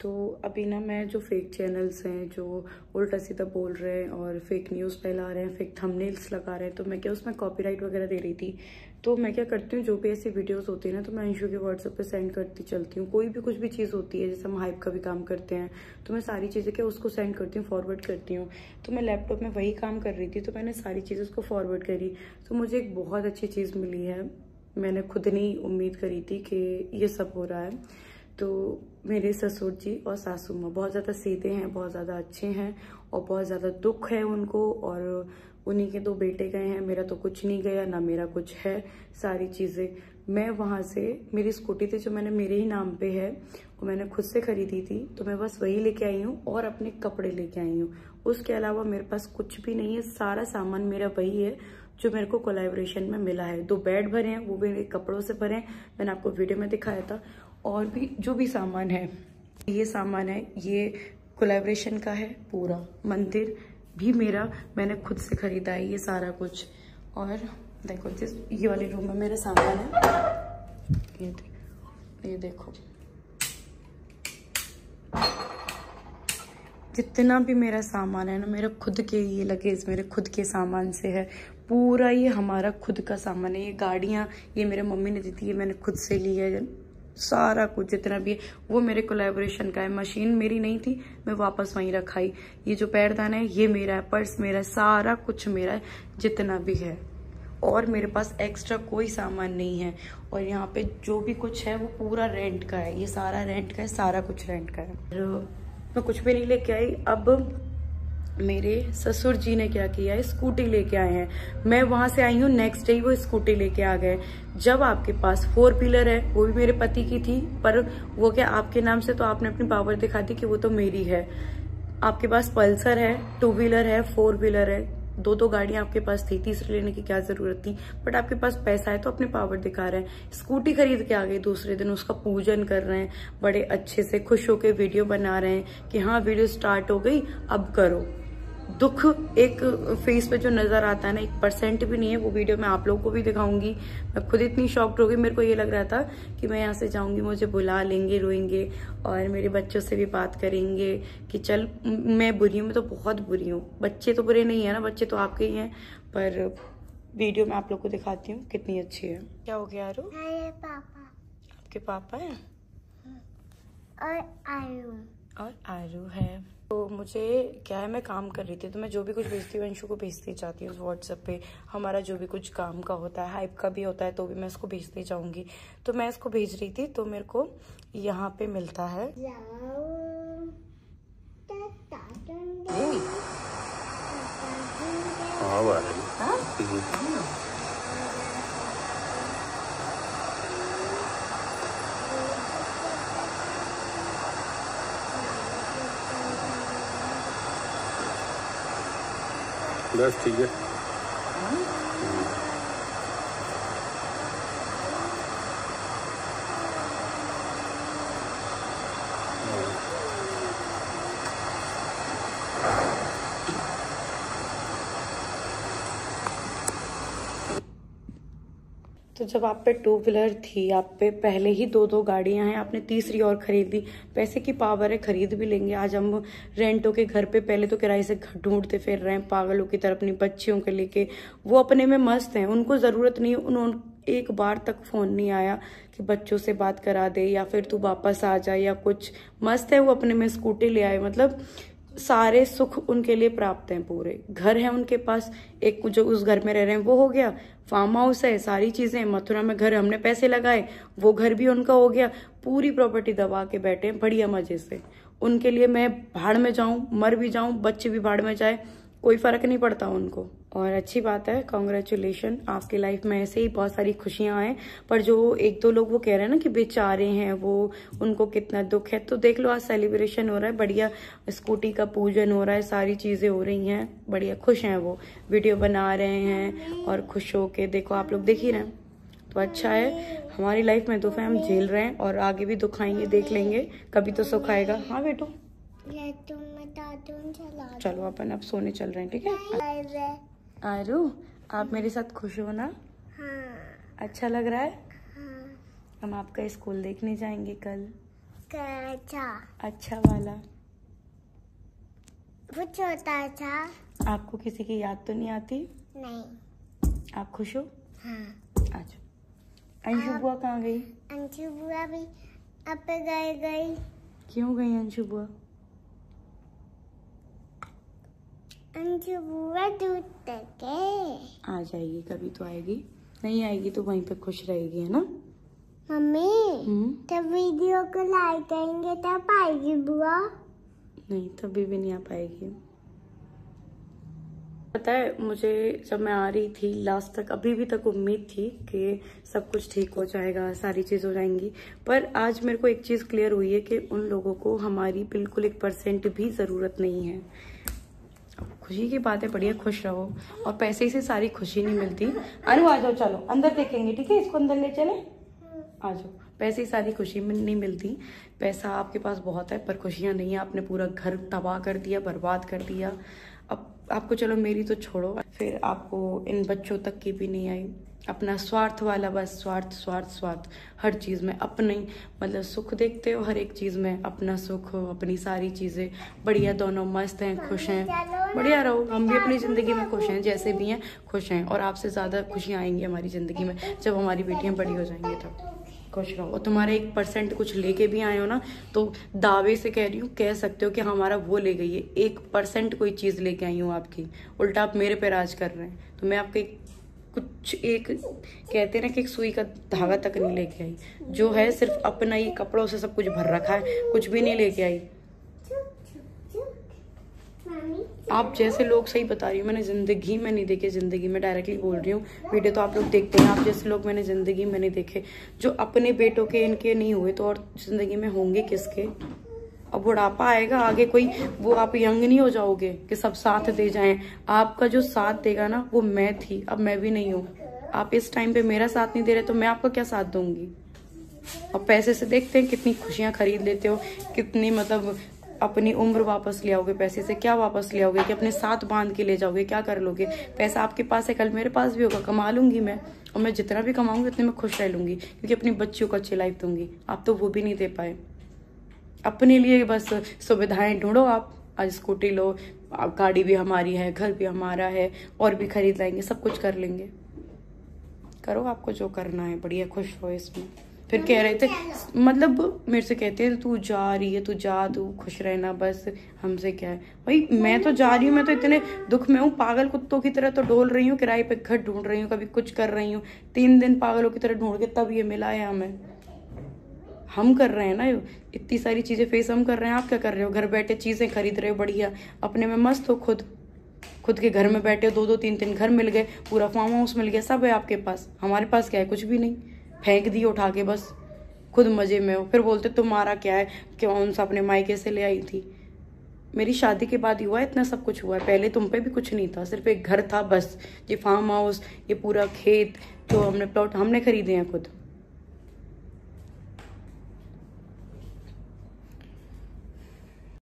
तो अभी ना मैं जो फेक चैनल्स हैं, जो उल्टा सीधा बोल रहे हैं और फेक न्यूज़ फैला रहे हैं फेक थंबनेल्स लगा रहे हैं तो मैं क्या उसमें कॉपीराइट वगैरह दे रही थी? तो मैं क्या करती हूँ, जो भी ऐसी वीडियोस होती है ना तो मैं अंशु के व्हाट्सएप पे सेंड करती चलती हूँ। कोई भी कुछ भी चीज़ होती है, जैसे हम हाइप का भी काम करते हैं तो मैं सारी चीज़ें क्या उसको सेंड करती हूँ फॉरवर्ड करती हूँ। तो मैं लैपटॉप में वही काम कर रही थी तो मैंने सारी चीज़ें उसको फॉरवर्ड करी। तो मुझे एक बहुत अच्छी चीज़ मिली है। मैंने खुद नहीं उम्मीद करी थी कि ये सब हो रहा है। तो मेरे ससुर जी और सासू माँ बहुत ज़्यादा सीधे हैं, बहुत ज़्यादा अच्छे हैं और बहुत ज़्यादा दुख है उनको और उन्हीं के दो बेटे गए हैं। मेरा तो कुछ नहीं गया, ना मेरा कुछ है। सारी चीज़ें मैं वहाँ से, मेरी स्कूटी थी जो मैंने मेरे ही नाम पे है, वो मैंने खुद से खरीदी थी तो मैं बस वही लेके आई हूँ और अपने कपड़े लेके आई हूँ। उसके अलावा मेरे पास कुछ भी नहीं है, सारा सामान मेरा वही है जो मेरे को कोलाब्रेशन में मिला है। दो बेड भरे हैं, वो भी मेरे कपड़ों से भरे हैं। मैंने आपको वीडियो में दिखाया था। और भी, जो भी सामान है, ये सामान है, ये कोलेब्रेशन का है, पूरा मंदिर भी मेरा, मैंने खुद से खरीदा है, ये सारा कुछ। और देखो, जिस, ये वाले रूम में मेरा सामान है। ये ये देखो। जितना भी मेरा सामान है ना, मेरा खुद के ये लगेज मेरे खुद के सामान से है। पूरा ये हमारा खुद का सामान है। ये गाड़ियाँ, ये मेरे मम्मी ने दी थी, ये मैंने खुद से ली है। सारा कुछ जितना भी है, वो मेरे कोलेबोरेशन का है। मशीन मेरी नहीं थी, मैं वापस वहीं रखाई। ये जो पैरदान है, ये मेरा है, पर्स मेरा है, सारा कुछ मेरा है, जितना भी है। और मेरे पास एक्स्ट्रा कोई सामान नहीं है। और यहाँ पे जो भी कुछ है, वो पूरा रेंट का है। ये सारा रेंट का है, सारा कुछ रेंट का है। मैं कुछ भी नहीं लेके आई। अब मेरे ससुर जी ने क्या किया है? स्कूटी लेके आए हैं। मैं वहाँ से आई हूँ नेक्स्ट डे वो स्कूटी लेके आ गए। जब आपके पास फोर व्हीलर है, वो भी मेरे पति की थी, पर वो क्या आपके नाम से तो आपने अपनी पावर दिखा दी कि वो तो मेरी है। आपके पास पल्सर है टू व्हीलर है फोर व्हीलर है। दो दो गाड़ियाँ आपके पास थी, तीसरी लेने की क्या ज़रूरत थी? बट आपके पास पैसा है तो अपने पावर दिखा रहे हैं। स्कूटी खरीद के आ गए दूसरे दिन, उसका पूजन कर रहे हैं। बड़े अच्छे से खुश होकर वीडियो बना रहे हैं कि हाँ वीडियो स्टार्ट हो गई, अब करो। दुख एक फेस पे जो नज़र आता है ना एक परसेंट भी नहीं है वो वीडियो मैं आप लोगों को भी दिखाऊँगी। मैं खुद इतनी शॉक्ड हो गई मेरे को ये लग रहा था कि मैं यहाँ से जाऊँगी मुझे बुला लेंगे रोएँगे और मेरे बच्चों से भी बात करेंगे कि चल मैं बुरी हूँ मैं तो बहुत बुरी हूँ। बच्चे तो बुरे नहीं है ना बच्चे तो आपके ही हैं पर वीडियो में आप लोग को दिखाती हूँ कितनी अच्छी है। क्या हो गया आरू? आपके पापा है? और आरू है। तो मुझे क्या है मैं काम कर रही थी तो मैं जो भी कुछ भेजती हूँ अंशु को भेजती जाती हूँ व्हाट्सएप पे हमारा जो भी कुछ काम का होता है हाइप का भी होता है तो भी मैं इसको भेजती जाऊँगी तो मैं इसको भेज रही थी तो मेरे को यहाँ पे मिलता है हाँ बस ठीक है। तो जब आप पे टू व्हीलर थी, आप पे पहले ही दो दो गाड़ियाँ हैं, आपने तीसरी और खरीद। पैसे की पावर है, खरीद भी लेंगे। आज हम रेंटों के घर पे पहले तो किराए से घर ढूंढते फिर रहे हैं, पागलों की तरह अपनी बच्चियों के लेके। वो अपने में मस्त हैं। उनको ज़रूरत नहीं उन्होंने एक बार तक फ़ोन नहीं आया कि बच्चों से बात करा दे या फिर तू वापस आ जाए या कुछ। मस्त है वो अपने में, स्कूटी ले आए। मतलब सारे सुख उनके लिए प्राप्त हैं पूरे। घर है उनके पास, एक जो उस घर में रह रहे हैं, वो हो गया। फार्म हाउस है, सारी चीज़ें मथुरा में घर हमने पैसे लगाए, वो घर भी उनका हो गया। पूरी प्रॉपर्टी दबा के बैठे बढ़िया मज़े से। उनके लिए मैं भाड़ में जाऊँ, मर भी जाऊँ, बच्चे भी भाड़ में जाए कोई फ़र्क नहीं पड़ता उनको। और अच्छी बात है कॉन्ग्रेचुलेशन आपकी लाइफ में ऐसे ही बहुत सारी खुशियाँ आए पर जो एक दो लोग वो कह रहे हैं ना कि बेचारे हैं, वो उनको कितना दुख है। तो देख लो, आज सेलिब्रेशन हो रहा है, बढ़िया स्कूटी का पूजन हो रहा है, सारी चीज़ें हो रही हैं, बढ़िया खुश हैं वो। वीडियो बना रहे हैं और खुश होके देखो, आप लोग देख ही रहे हैं। तो अच्छा है, हमारी लाइफ में दुख है हम झेल रहे हैं और आगे भी दुख आएँगे, देख लेंगे, कभी तो सुख आएगा। हाँ बेटो। चलो अपन अब सोने चल रहे हैं ठीक है? आरू आप मेरे साथ खुश हो ना? हाँ। अच्छा लग रहा है? हाँ। हम आपका स्कूल देखने जाएँगे कल। कैसा अच्छा वाला। वो छोटा था आपको किसी की याद तो नहीं आती? नहीं। आप खुश हो? हाँ। अच्छा। अंशु बुआ कहाँ गई? अंशु बुआ भी अब गए गई। क्यों गई अंशु बुआ अंशु बुआ दूध तके आ जाएगी कभी तो आएगी। नहीं आएगी तो वहीं पे खुश रहेगी है ना? मम्मी हम्म? तब वीडियो को लाइक करेंगे तब आएगी बुआ। नहीं तभी भी नहीं आ पाएगी। पता है मुझे जब मैं आ रही थी लास्ट तक अभी भी तक उम्मीद थी कि सब कुछ ठीक हो जाएगा सारी चीज़ हो जाएँगी। पर आज मेरे को एक चीज़ क्लियर हुई है कि उन लोगों को हमारी बिल्कुल एक परसेंट भी ज़रूरत नहीं है। खुशी की बात है बढ़िया खुश रहो और पैसे से सारी खुशी नहीं मिलती। अनु, आ जाओ, चलो, अंदर देखेंगे, ठीक है? इसको अंदर ले चले? आ जाओ। पैसे ही सारी खुशी नहीं मिलती। पैसा आपके पास बहुत है, पर खुशियाँ नहीं है। आपने पूरा घर तबाह कर दिया, बर्बाद कर दिया। अब आपको चलो मेरी तो छोड़ो। फिर आपको इन बच्चों तक की भी नहीं आई। अपना स्वार्थ वाला बस, स्वार्थ स्वार्थ स्वार्थ। हर चीज़ में अपने मतलब सुख देखते हो, हर एक चीज़ में अपना सुख अपनी सारी चीज़ें। बढ़िया दोनों मस्त हैं, खुश हैं। बढ़िया रहो। हम भी अपनी ज़िंदगी में खुश हैं, जैसे भी हैं, खुश हैं और आपसे ज़्यादा खुशियाँ आएँगी हमारी ज़िंदगी में, जब हमारी बेटियाँ बड़ी हो जाएँगी तब। खुश रहो। और तुम्हारे एक परसेंट कुछ लेके भी आए हो ना तो दावे से कह रही हूँ, कह सकते हो कि हमारा वो ले गई है। एक परसेंट कोई चीज़ लेके आई हूँ आपकी। उल्टा आप मेरे पे राज कर रहे हैं। तो मैं आपके कुछ एक, कहते ना कि एक सुई का धागा तक नहीं लेके आई। जो है सिर्फ़ अपना ही कपड़ों से सब कुछ भर रखा है। कुछ भी नहीं लेके आई मम्मी आप जैसे लोग सही बता रही हूँ, मैंने ज़िंदगी में नहीं देखे, ज़िंदगी में डायरेक्टली बोल रही हूँ। वीडियो तो आप लोग देखते हैं, आप जैसे लोग मैंने ज़िंदगी में नहीं देखे, जो अपने बेटों के, इनके नहीं हुए तो और ज़िंदगी में होंगे किसके? अब बुढ़ापा आएगा, आगे कोई, वो आप यंग नहीं हो जाओगे कि सब साथ दे जाएँ। आपका जो साथ देगा ना, वो मैं थी, अब मैं भी नहीं हूँ। आप इस टाइम पे मेरा साथ नहीं दे रहे तो मैं आपका क्या साथ दूँगी? और पैसे से देखते हैं, कितनी खुशियाँ खरीद लेते हो, कितनी मतलब अपनी उम्र वापस ले आओगे, पैसे से क्या वापस ले आओगे, कि अपने साथ बाँध के ले जाओगे, क्या कर लोगे? पैसा आपके पास है, कल मेरे पास भी होगा, कमा लूँगी मैं। और मैं जितना भी कमाऊँगी, उतने में खुश रह लूँगी, क्योंकि अपनी बच्चियों को अच्छी लाइफ दूँगी। आप तो वो भी नहीं दे पाए। अपने लिए बस सुविधाएँ ढूंढो आप। आज स्कूटी लो गाड़ी भी हमारी है, घर भी हमारा है, और भी खरीद लाएँगे, सब कुछ कर लेंगे। करो आपको जो करना है, बढ़िया खुश हो इसमें। फिर कह रहे थे मतलब मेरे से कहते हैं तू जा रही है तू जा तू खुश रहना बस हमसे क्या है? भाई मैं तो जा रही हूँ मैं तो इतने दुख में हूँ पागल कुत्तों की तरह तो डोल रही हूँ किराए पे घर ढूंढ रही हूँ कभी कुछ कर रही हूँ। तीन दिन पागलों की तरह ढूंढ के तब ये मिला है हमें। हम कर रहे हैं ना इतनी सारी चीज़ें फेस हम कर रहे हैं आप क्या कर रहे हो? घर बैठे चीज़ें खरीद रहे हो बढ़िया। अपने में मस्त हो खुद। खुद के घर में बैठे हो दो दो तीन तीन घर मिल गए पूरा फार्म हाउस मिल गया सब है आपके पास। हमारे पास क्या है? कुछ भी नहीं। फेंक दी उठा के बस। खुद मज़े में हो। फिर बोलते तुम्हारा क्या है? कौन सा अपने मायके से ले आई थी? मेरी शादी के बाद हुआ, इतना सब कुछ हुआ है। पहले तुम पे भी कुछ नहीं था, सिर्फ़ एक घर था, बस। ये फार्म हाउस ये पूरा खेत, जो हमने प्लॉट हमने खरीदे हैं खुद।